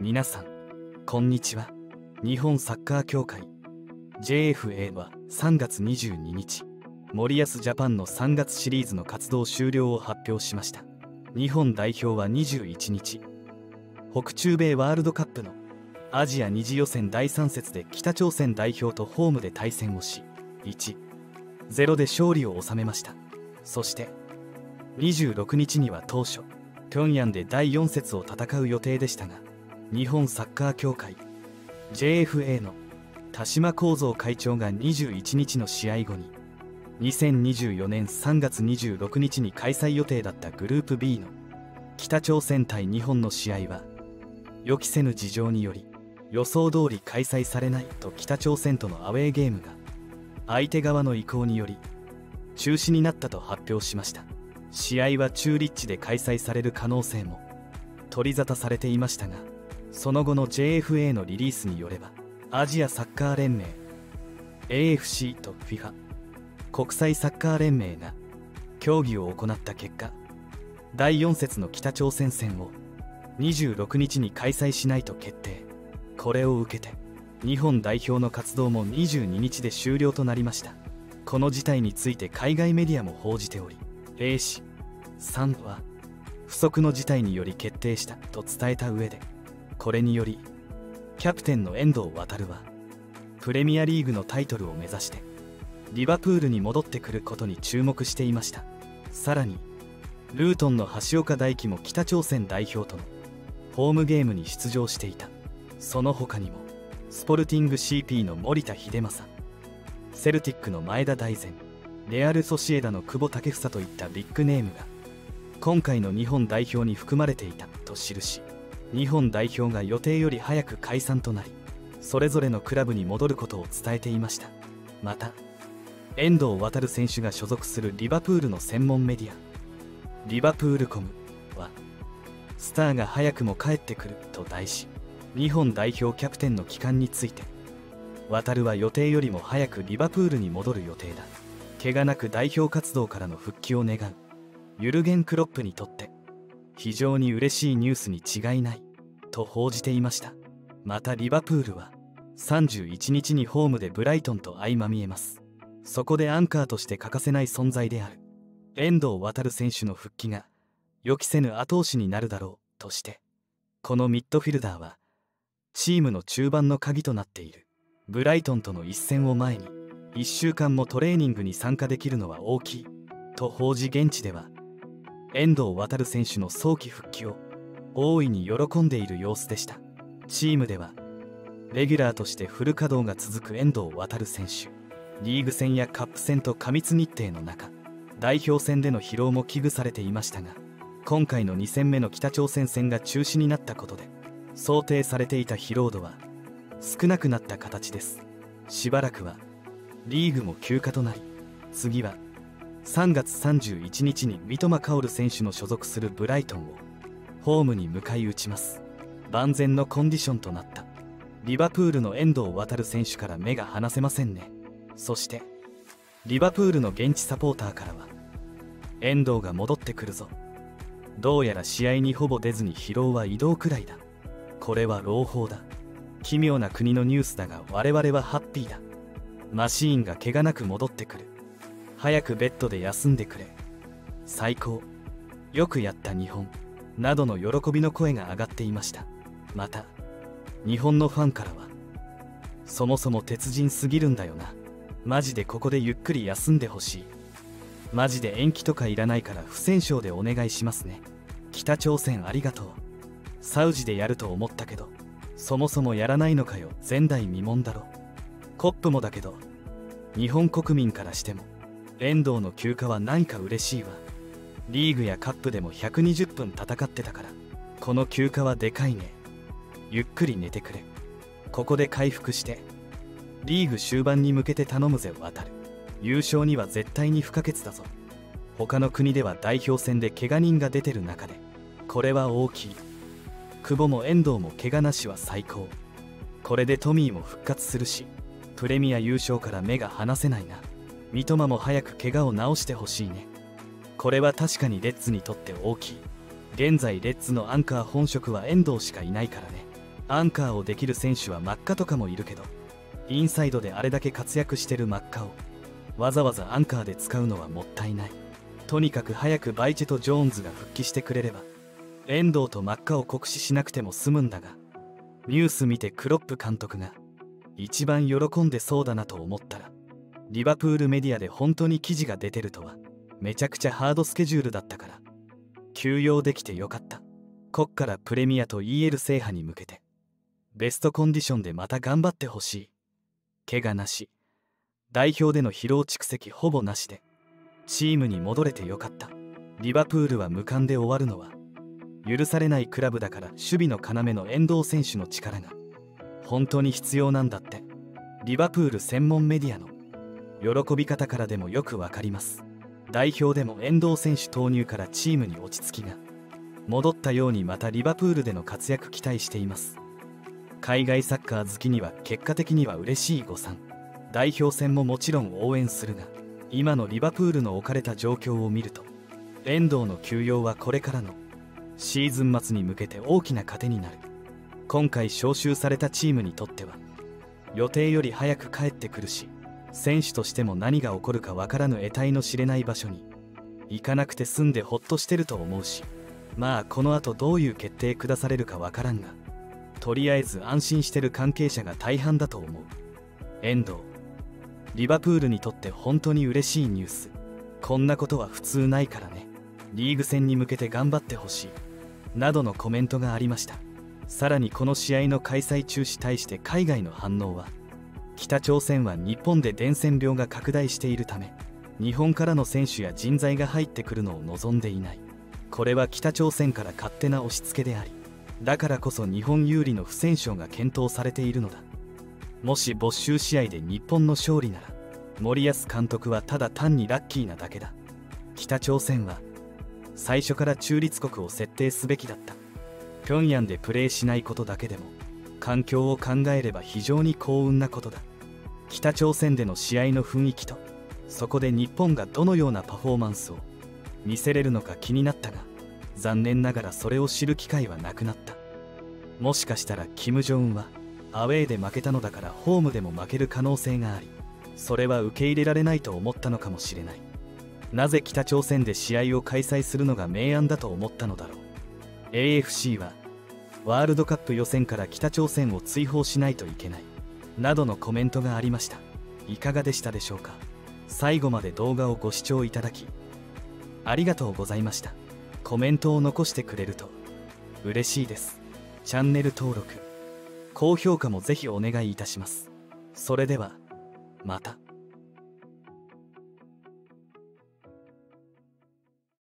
皆さんこんにちは。日本サッカー協会 JFA は3月22日森保ジャパンの3月シリーズの活動終了を発表しました。日本代表は21日北中米ワールドカップのアジア2次予選第3節で北朝鮮代表とホームで対戦をし1-0で勝利を収めました。そして26日には当初平壌で第4節を戦う予定でしたが日本サッカー協会。JFA の田島幸三会長が21日の試合後に2024年3月26日に開催予定だったグループ B の北朝鮮対日本の試合は予期せぬ事情により予想通り開催されないと北朝鮮とのアウェーゲームが相手側の意向により中止になったと発表しました。試合は中立地で開催される可能性も取り沙汰されていましたがその後の JFA のリリースによればアジアサッカー連盟 AFC と FIFA 国際サッカー連盟が協議を行った結果第4節の北朝鮮戦を26日に開催しないと決定。これを受けて日本代表の活動も22日で終了となりました。この事態について海外メディアも報じており A 氏3は不測の事態により決定したと伝えた上でこれによりキャプテンの遠藤航はプレミアリーグのタイトルを目指してリバプールに戻ってくることに注目していました。さらにルートンの橋岡大樹も北朝鮮代表とのホームゲームに出場していた。その他にもスポルティング CP の森田秀政セルティックの前田大然レアル・ソシエダの久保建英といったビッグネームが今回の日本代表に含まれていたと記し日本代表が予定より早く解散となりそれぞれのクラブに戻ることを伝えていました。また遠藤航選手が所属するリバプールの専門メディアリバプールコムはスターが早くも帰ってくると題し日本代表キャプテンの帰還について航は予定よりも早くリバプールに戻る予定だ。怪我なく代表活動からの復帰を願うユルゲン・クロップにとって非常に嬉しいニュースに違いないと報じていました。またリバプールは31日にホームでブライトンと相まみえます。そこでアンカーとして欠かせない存在である。遠藤航選手の復帰が予期せぬ後押しになるだろうとしてこのミッドフィルダーはチームの中盤の鍵となっているブライトンとの一戦を前に1週間もトレーニングに参加できるのは大きいと報じ現地では遠藤航選手の早期復帰を大いに喜んでいる様子でした。チームではレギュラーとしてフル稼働が続く遠藤航選手リーグ戦やカップ戦と過密日程の中代表戦での疲労も危惧されていましたが今回の2戦目の北朝鮮戦が中止になったことで想定されていた疲労度は少なくなった形です。しばらくはリーグも休暇となり次は3月31日に三笘薫選手の所属するブライトンをホームに迎え撃ちます。万全のコンディションとなった。リバプールの遠藤航選手から目が離せませんね。そしてリバプールの現地サポーターからは遠藤が戻ってくるぞ。どうやら試合にほぼ出ずに疲労は移動くらいだ。これは朗報だ。奇妙な国のニュースだが我々はハッピーだ。マシーンが怪我なく戻ってくる。早くベッドで休んでくれ。最高。よくやった日本。などの喜びの声が上がっていました。また日本のファンからは。そもそも鉄人すぎるんだよな。マジでここでゆっくり休んでほしい。マジで延期とかいらないから不戦勝でお願いしますね。北朝鮮ありがとう。サウジでやると思ったけどそもそもやらないのかよ。前代未聞だろ。コップもだけど日本国民からしても。遠藤の休暇は何か嬉しいわ。リーグやカップでも120分戦ってたから。この休暇はでかいね。ゆっくり寝てくれ。ここで回復して。リーグ終盤に向けて頼むぜ渡る。優勝には絶対に不可欠だぞ。他の国では代表戦で怪我人が出てる中で。これは大きい。久保も遠藤も怪我なしは最高。これでトミーも復活するし。プレミア優勝から目が離せないな。三笘も早く怪我を治してほしいね。これは確かにレッツにとって大きい。現在レッツのアンカー本職は遠藤しかいないからね。アンカーをできる選手は真っ赤とかもいるけどインサイドであれだけ活躍してる真っ赤をわざわざアンカーで使うのはもったいない。とにかく早くバイチェとジョーンズが復帰してくれれば遠藤と真っ赤を酷使しなくても済むんだがニュース見てクロップ監督が一番喜んでそうだなと思ったらリバプールメディアで本当に記事が出てるとはめちゃくちゃハードスケジュールだったから休養できてよかった。こっからプレミアと EL 制覇に向けてベストコンディションでまた頑張ってほしい。怪我なし。代表での疲労蓄積ほぼなしでチームに戻れてよかった。リバプールは無冠で終わるのは許されないクラブだから守備の要の遠藤選手の力が本当に必要なんだって。リバプール専門メディアの喜び方からでもよくわかります。代表でも遠藤選手投入からチームに落ち着きが戻ったようにまたリバプールでの活躍期待しています。海外サッカー好きには結果的には嬉しい誤算。代表戦ももちろん応援するが今のリバプールの置かれた状況を見ると遠藤の休養はこれからのシーズン末に向けて大きな糧になる。今回招集されたチームにとっては予定より早く帰ってくるし選手としても何が起こるか分からぬ得体の知れない場所に行かなくて済んでほっとしてると思うしまあこのあとどういう決定下されるか分からんがとりあえず安心してる関係者が大半だと思う。遠藤。リバプールにとって本当に嬉しいニュース。こんなことは普通ないからね。リーグ戦に向けて頑張ってほしい。などのコメントがありました。さらにこの試合の開催中止対して海外の反応は北朝鮮は日本で伝染病が拡大しているため日本からの選手や人材が入ってくるのを望んでいない。これは北朝鮮から勝手な押し付けでありだからこそ日本有利の不戦勝が検討されているのだ。もし没収試合で日本の勝利なら森保監督はただ単にラッキーなだけだ。北朝鮮は最初から中立国を設定すべきだった。平壌でプレーしないことだけでも環境を考えれば非常に幸運なことだ。北朝鮮での試合の雰囲気とそこで日本がどのようなパフォーマンスを見せれるのか気になったが残念ながらそれを知る機会はなくなった。もしかしたらキム・ジョンはアウェーで負けたのだからホームでも負ける可能性がありそれは受け入れられないと思ったのかもしれない。なぜ北朝鮮で試合を開催するのが明暗だと思ったのだろう。AFC はワールドカップ予選から北朝鮮を追放しないといけない。などのコメントがありました。いかがでしたでしょうか？最後まで動画をご視聴いただきありがとうございました。コメントを残してくれると嬉しいです。チャンネル登録高評価もぜひお願いいたします。それではまた。